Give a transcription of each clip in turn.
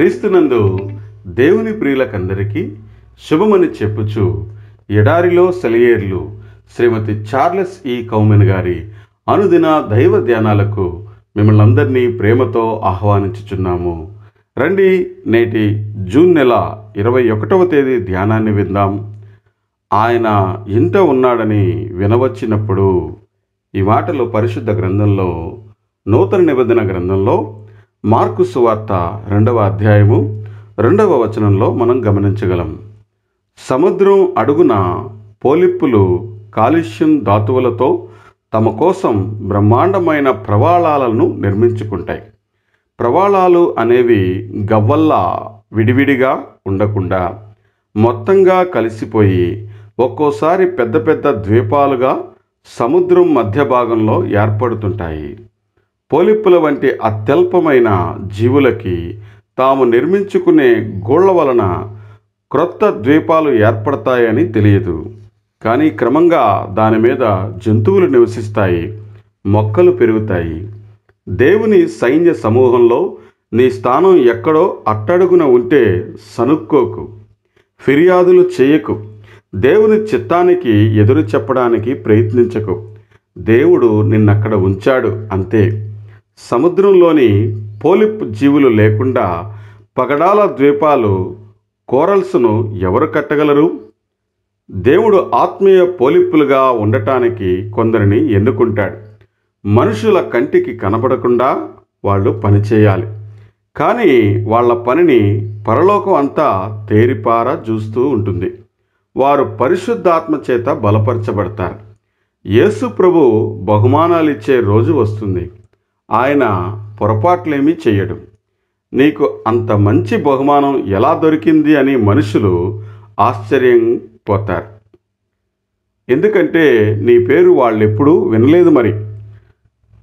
క్రీస్తునందు దేవుని ప్రియులకందరికీ శుభమని చెప్పుచు ఎడారిలో సెలయేర్లు శ్రీమతి చార్లెస్ ఈ కౌమెన్ గారి అనుదిన దైవ ధ్యానాలకు మిమ్మల్ని అందరినీ ప్రేమతో ఆహ్వానించుచున్నాము. రండి నేటి జూన్ నెల ఇరవై ఒకటవ తేదీ ధ్యానాన్ని విందాం. ఆయన ఇంట ఉన్నాడని వినవచ్చినప్పుడు ఈ మాటలు పరిశుద్ధ గ్రంథంలో నూతన నిబంధన గ్రంథంలో మార్కు సువార్త రెండవ అధ్యాయము రెండవ వచనంలో మనం గమనించగలం. సముద్రం అడుగున పోలిప్పులు కాలుష్యం ధాతువులతో తమ కోసం బ్రహ్మాండమైన ప్రవాళాలను నిర్మించుకుంటాయి. ప్రవాళాలు అనేవి గవ్వల్లా విడివిడిగా ఉండకుండా మొత్తంగా కలిసిపోయి ఒక్కోసారి పెద్ద పెద్ద ద్వీపాలుగా సముద్రం మధ్య భాగంలో ఏర్పడుతుంటాయి. పోలిప్పుల వంటి అత్యల్పమైన జీవులకి తాము నిర్మించుకునే గోళ్ళ వలన క్రొత్త ద్వీపాలు ఏర్పడతాయని తెలియదు. కానీ క్రమంగా దాని మీద జంతువులు నివసిస్తాయి మొక్కలు పెరుగుతాయి. దేవుని సైన్య సమూహంలో నీ స్థానం ఎక్కడో అట్టడుగున ఉంటే సనుక్కోకు ఫిర్యాదులు చేయకు. దేవుని చిత్తానికి ఎదురు చెప్పడానికి ప్రయత్నించకు. దేవుడు నిన్నక్కడ ఉంచాడు అంతే. సముద్రంలోని పోలిప్ జీవులు లేకుండా పగడాల ద్వీపాలు కోరల్స్ను ఎవరు కట్టగలరు? దేవుడు ఆత్మీయ పోలిప్పులుగా ఉండటానికి కొందరిని ఎన్నుకుంటాడు. మనుషుల కంటికి కనబడకుండా వాళ్ళు పనిచేయాలి కానీ వాళ్ళ పనిని పరలోకం అంతా తేరిపార చూస్తూ ఉంటుంది. వారు పరిశుద్ధాత్మ చేత బలపరచబడతారు. యేసు ప్రభు బహుమానాలు ఇచ్చే రోజు వస్తుంది. ఆయన పొరపాట్లేమీ చేయడు నీకు అంత మంచి బహుమానం ఎలా దొరికింది అని మనుషులు ఆశ్చర్యం పోతారు. ఎందుకంటే నీ పేరు వాళ్ళెప్పుడూ వినలేదు మరి.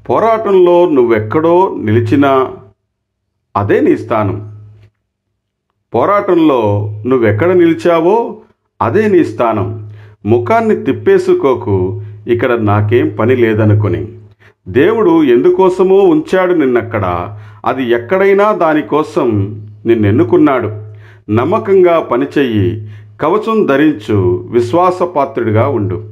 పోరాటంలో నువ్వెక్కడో నిలిచినా అదే నీ స్థానం. పోరాటంలో నువ్వెక్కడ నిలిచావో అదే నీ స్థానం. ముఖాన్ని తిప్పేసుకోకు ఇక్కడ నాకేం పని లేదనుకొని. దేవుడు ఎందుకోసమో ఉంచాడు నిన్నక్కడ అది ఎక్కడైనా దానికోసం నిన్నెన్నుకున్నాడు. నమ్మకంగా పనిచెయ్యి కవచం ధరించు విశ్వాసపాత్రుడిగా ఉండు.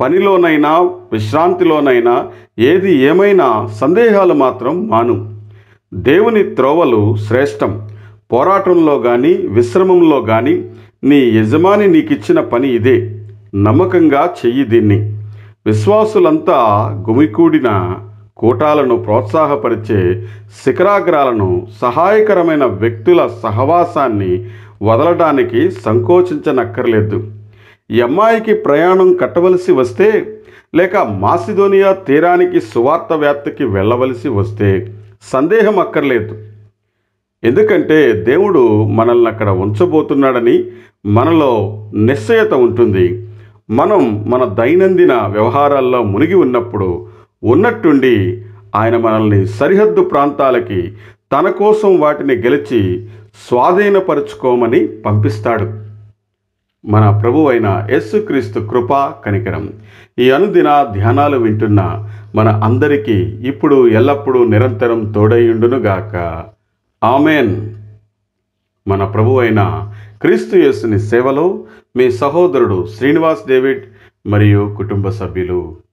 పనిలోనైనా విశ్రాంతిలోనైనా ఏది ఏమైనా సందేహాలు మాత్రం మాను. దేవుని త్రోవలు శ్రేష్టం. పోరాటంలో కానీ విశ్రమంలో కానీ నీ యజమాని నీకిచ్చిన పని ఇదే. నమ్మకంగా చెయ్యి దీన్ని. విశ్వాసులంతా గుమికూడిన కూటాలను ప్రోత్సాహపరిచే శిఖరాగ్రాలను సహాయకరమైన వ్యక్తుల సహవాసాన్ని వదలడానికి సంకోచించనక్కర్లేదు. ఎమ్మాయికి అమ్మాయికి ప్రయాణం కట్టవలసి వస్తే లేక మాసిదోనియా తీరానికి సువార్త వ్యాప్తికి వెళ్ళవలసి వస్తే సందేహం అక్కర్లేదు. ఎందుకంటే దేవుడు మనల్ని అక్కడ ఉంచబోతున్నాడని మనలో నిశ్చయత ఉంటుంది. మనం మన దైనందిన వ్యవహారాల్లో మునిగి ఉన్నప్పుడు ఉన్నట్టుండి ఆయన మనల్ని సరిహద్దు ప్రాంతాలకి తన కోసం వాటిని గెలిచి స్వాధీనపరుచుకోమని పంపిస్తాడు. మన ప్రభు అయిన యేసుక్రీస్తు కృప కనికరం. ఈ అనుదిన ధ్యానాలు వింటున్న మన అందరికీ ఇప్పుడు ఎల్లప్పుడూ నిరంతరం తోడయుండునుగాక ఆమెన్. మన ప్రభు అయిన క్రీస్తు యేసుని సేవలో మీ సహోదరుడు శ్రీనివాస్ డేవిడ్ మరియు కుటుంబ సభ్యులు.